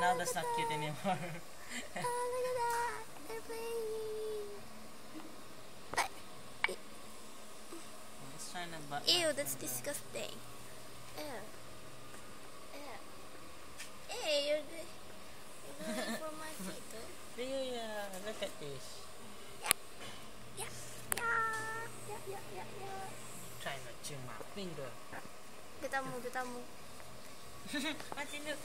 Now that's not cute anymore. Oh, look at that. They're playing. Let's try na ba? Ew, that's disgusting. Ew. Ew. Hey, you're, the, you're for my feet, though. Yeah, look at this. Yeah. Yeah. Yeah. Yeah, yeah, yeah, yeah. Try not to my finger. Kita mo, kita mo. Martin, look.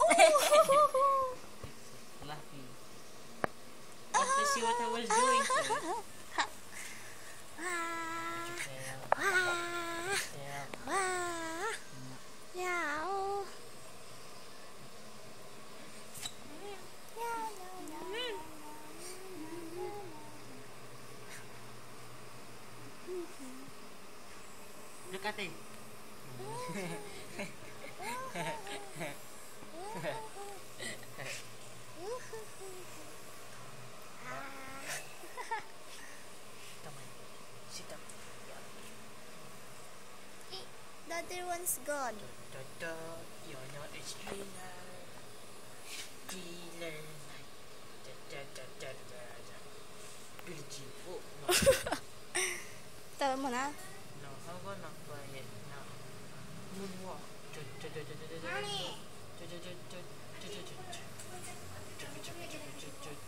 Oh! Fluffy. You have to see what I was doing to it. Wah. Yeah, Wah. yeah. Wah. Meow. Meow, meow, meow. Look at it. Sit down. The other one's gone. Da, da, you're not a thriller. Thriller night. Da, da, da, da, da, da. Beautiful. No, Tawa mo na. No, how about not quiet now? Moonwalk. Da, da, da, da, da, da, da. Honey. Da, da, da, da, da, da, da, da. Chugga, chugga, chugga, chugga, chugga.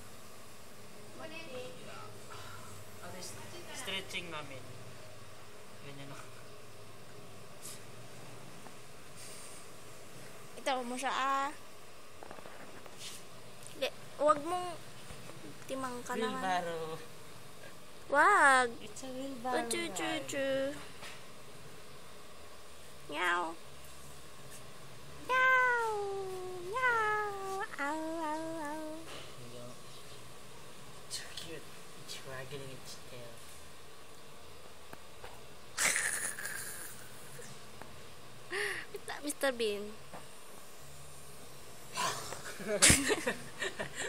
Ah, this stretching namin. Ganyan ako. Itaw mo siya ah. Di, wag mong timang ka naman. Wheelbarrow. Wag. It's a wheelbarrow. Chu chu ride. chu. Meow. Meow. Meow. Ow, ow, ow. It's so cute. It's waggling its tail. Mr. Bean.